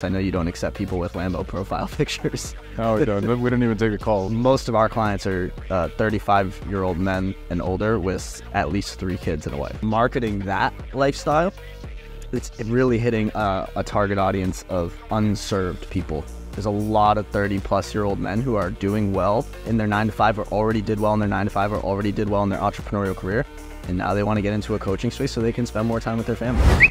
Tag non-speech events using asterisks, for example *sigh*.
I know you don't accept people with Lambo profile *laughs* pictures. No, we don't. *laughs* we don't even take a call. Most of our clients are uh, 35 year old men and older with at least three kids and a wife. Marketing that lifestyle, it's really hitting a, a target audience of unserved people. There's a lot of 30 plus year old men who are doing well in their nine to five or already did well in their nine to five or already did well in their entrepreneurial career. And now they want to get into a coaching space so they can spend more time with their family.